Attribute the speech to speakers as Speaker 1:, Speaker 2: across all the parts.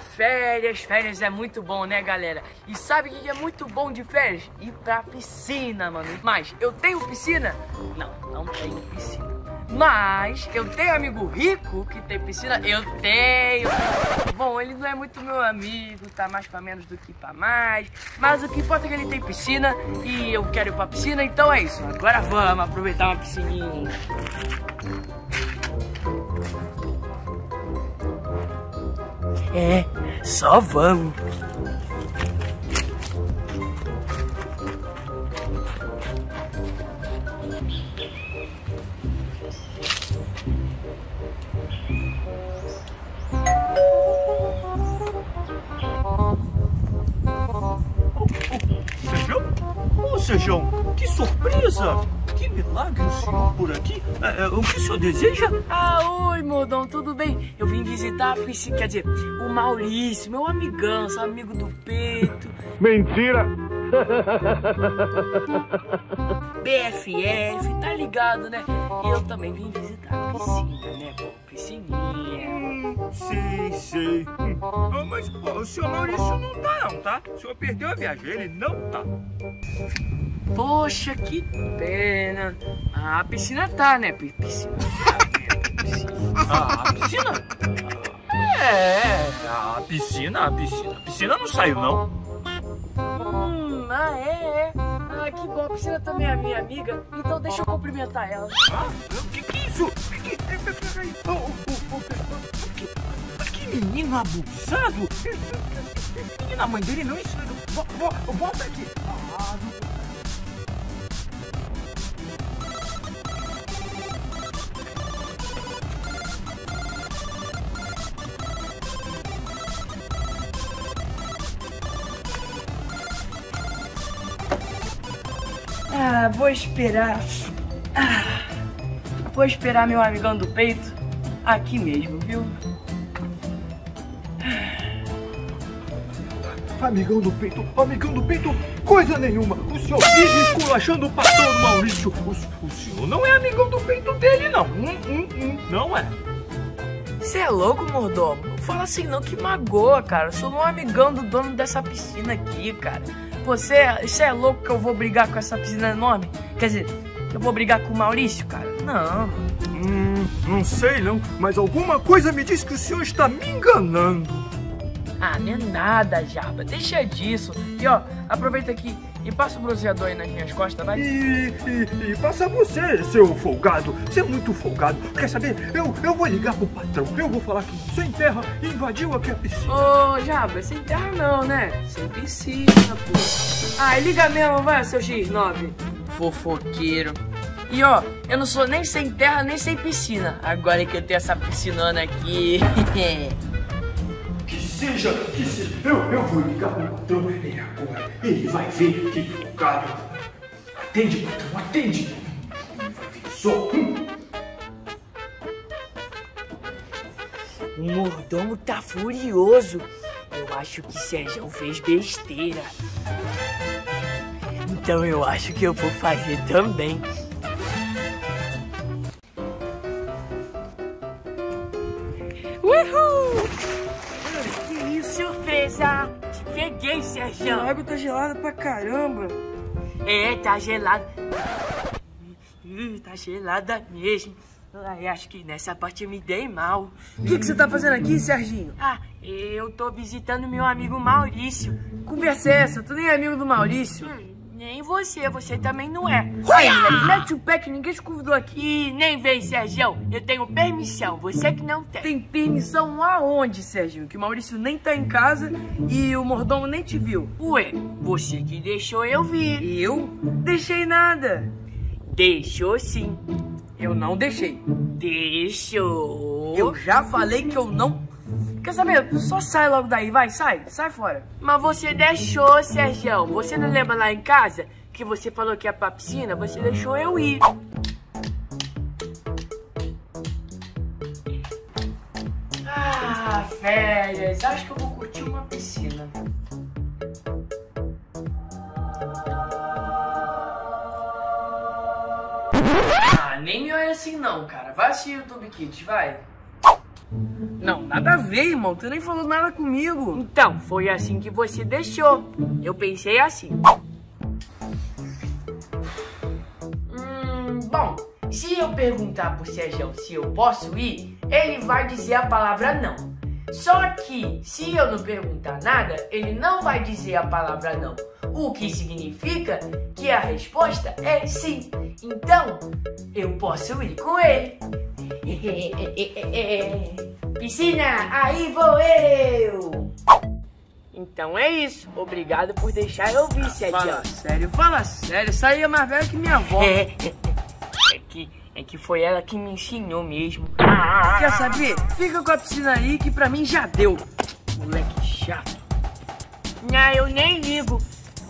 Speaker 1: Férias, férias é muito bom, né, galera? E sabe o que é muito bom de férias? Ir pra piscina, mano. Mas eu tenho piscina? Não, não tenho piscina. Mas eu tenho amigo rico que tem piscina? Eu tenho. Bom, ele não é muito meu amigo, tá mais pra menos do que pra mais. Mas o que importa é que ele tem piscina e eu quero ir pra piscina, então é isso. Agora vamos aproveitar uma piscininha. É, só vamos.
Speaker 2: Sejão? Que surpresa! Milagre o senhor por aqui. É, é, o que o senhor deseja?
Speaker 1: Ah, oi, Mordão, tudo bem? Eu vim visitar a piscina, quer dizer, o Maurício, meu amigão, seu amigo do peito.
Speaker 3: Mentira!
Speaker 1: BFF, tá ligado, né? E eu também vim visitar a piscina, né, pô? Piscininha.
Speaker 2: Hum, sei, sei. Hum. Ah, mas pô, o senhor Maurício não tá não, tá? O senhor perdeu a viagem, ele não tá.
Speaker 1: Poxa, que pena. Ah, a piscina tá, né? Pi- Piscina.
Speaker 2: Ah, a piscina? É, a piscina, a piscina. A piscina não saiu, não.
Speaker 1: Hum, ah, é, é. Ah, que bom. A piscina também é minha amiga. Então deixa eu cumprimentar ela.
Speaker 2: Ah, o que que é isso? Que que... é, Peraí. Que- Que menino abusado! Menina, a mãe dele não ensina. Vo- vo- Volta aqui. Ah, não-
Speaker 1: Ah, vou esperar. Ah, vou esperar meu amigão do peito aqui mesmo, viu?
Speaker 2: Amigão do peito, amigão do peito, coisa nenhuma. O senhor vive esculachando o pastor Maurício. O, o senhor não é amigão do peito dele, não. Hum, hum, hum, não é.
Speaker 1: Você é louco, mordomo? Não fala assim não que magoa, cara. Eu sou um amigão do dono dessa piscina aqui, cara. Você, você é louco que eu vou brigar com essa piscina enorme? Quer dizer, que eu vou brigar com o Maurício, cara? Não.
Speaker 2: Hum, não sei não, mas alguma coisa me diz que o senhor está me enganando.
Speaker 1: Ah, não é nada, Jaba. Deixa disso. E ó, aproveita aqui e passa o bronzeador aí nas minhas costas, vai.
Speaker 2: E, e, e passa você, seu folgado. Você é muito folgado. Quer saber? Eu, eu vou ligar pro patrão. Eu vou falar que você em terra invadiu aqui a piscina.
Speaker 1: Ô, Jaba, sem terra não, né? Sem piscina, pô. Ah, liga mesmo, vai, seu X9. Fofoqueiro. E ó, eu não sou nem sem terra, nem sem piscina. Agora que eu tenho essa piscinona aqui.
Speaker 2: Seja, que seja. Eu, eu vou ligar pro patrão e agora ele vai ver que folgado. Atende, patrão, atende. Ele vai ver só.
Speaker 1: O mordomo tá furioso. Eu acho que Sérgio fez besteira. Então eu acho que eu vou fazer também. Peguei, Sérgio!
Speaker 4: A água tá gelada pra caramba.
Speaker 1: É, tá gelada. Tá gelada mesmo. Ai, acho que nessa parte eu me dei mal.
Speaker 4: O que, que você tá fazendo aqui, Serginho?
Speaker 1: Ah, eu tô visitando meu amigo Maurício.
Speaker 4: Conversa é essa? Tu nem é amigo do Maurício?
Speaker 1: Hum, nem você, você também não é.
Speaker 4: Mete o pé que ninguém te convidou aqui.
Speaker 1: E nem vem, Sérgio. Eu tenho permissão, você que não tem.
Speaker 4: Tem permissão aonde, Serginho? Que o Maurício nem tá em casa e o mordomo nem te viu.
Speaker 1: Ué, você que deixou eu vir.
Speaker 4: Eu? Deixei nada.
Speaker 1: Deixou sim.
Speaker 4: Eu não deixei.
Speaker 1: Deixou.
Speaker 4: Eu já falei que eu não. Quer saber? Só sai logo daí, vai, sai, sai fora.
Speaker 1: Mas você deixou, Sérgio. Você não lembra lá em casa que você falou que ia pra piscina? Você deixou eu ir. Ah, férias. Acho que eu vou curtir uma piscina. Ah, nem me olha assim não, cara. Vai assistir YouTube Kids, vai.
Speaker 4: Não, nada a ver, irmão. Tu nem falou nada comigo.
Speaker 1: Então, foi assim que você deixou. Eu pensei assim. Hum, bom, se eu perguntar pro Sérgio se eu posso ir, ele vai dizer a palavra não. Só que, se eu não perguntar nada, ele não vai dizer a palavra não. O que significa que a resposta é sim. Então, eu posso ir com ele. Piscina, aí vou eu! Então é isso. Obrigado por deixar eu vir, Sérgio.
Speaker 4: Fala sério, fala sério. Aí é mais velha que minha avó.
Speaker 1: É, é que, é que foi ela que me ensinou mesmo.
Speaker 4: Quer saber? Fica com a piscina aí que pra mim já deu. Moleque chato.
Speaker 1: Não, eu nem ligo.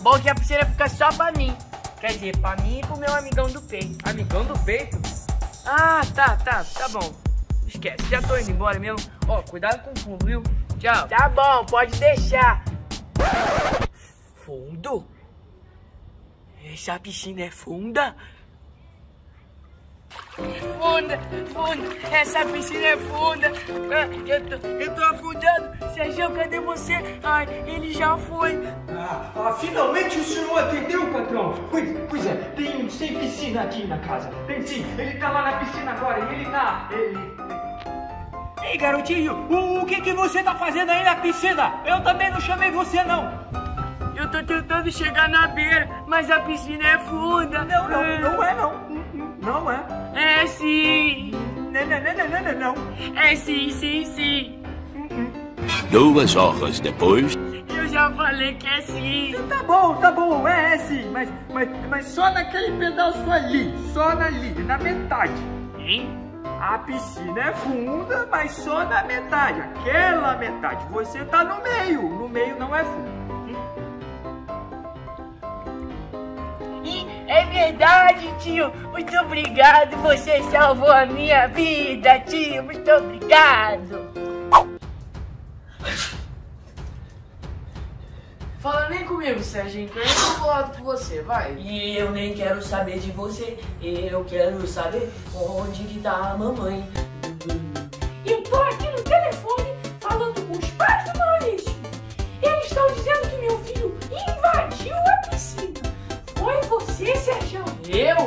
Speaker 1: Bom que a piscina fica só pra mim. Quer dizer, pra mim e pro meu amigão do peito.
Speaker 4: Amigão do peito? Ah, tá, tá, tá bom. Esquece, já tô indo embora mesmo. Ó, cuidado com o fundo, viu? Tchau.
Speaker 1: Tá bom, pode deixar. Fundo? Essa piscina é funda? Funda, funda, essa piscina é funda. Ah, eu, tô, eu tô afundando. Sérgio, cadê você? Ai, ele já foi.
Speaker 2: Ah, ah, finalmente o senhor atendeu, patrão. Pois, pois é, tem, tem piscina aqui na casa. Tem sim, ele tá lá na piscina agora e ele tá... Ele...
Speaker 3: Ei, garotinho, o, o que, que você tá fazendo aí na piscina? Eu também não chamei você, não.
Speaker 1: Eu tô tentando chegar na beira, mas a piscina é funda.
Speaker 3: Não, não, não é, não. Não é.
Speaker 1: É sim.
Speaker 3: Não, não, não, não, não, não.
Speaker 1: É sim, sim, sim.
Speaker 5: Duas horas depois.
Speaker 1: Eu já falei que é sim.
Speaker 3: Tá bom, tá bom, é, é sim, mas, mas, mas só naquele pedaço ali, só ali, na metade.
Speaker 1: Hein?
Speaker 3: A piscina é funda, mas só na metade, aquela metade. Você tá no meio, no meio não é funda.
Speaker 1: Verdade, tio. Muito obrigado. Você salvou a minha vida, tio. Muito obrigado.
Speaker 4: Fala nem comigo, Serginho, que eu nem tô falando com você, vai.
Speaker 1: E eu nem quero saber de você. Eu quero saber onde que tá a mamãe.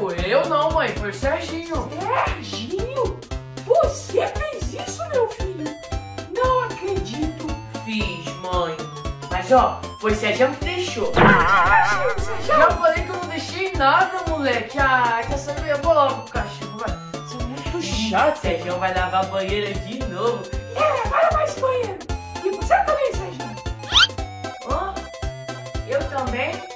Speaker 6: Foi
Speaker 4: eu não, mãe. Foi o Serginho.
Speaker 6: Serginho? Você fez isso, meu filho? Não acredito.
Speaker 1: Fiz, mãe. Mas, ó, foi o Serginho que deixou. Ah, ah, Serginho.
Speaker 4: Já falei que eu não deixei nada, moleque. Ah, quer saber? Eu vou logo pro cachorro, vai. Você é muito chato.
Speaker 1: Serginho vai lavar a banheira de novo.
Speaker 6: É, vai mais banheiro. E você também, Serginho. Hã? Eu também?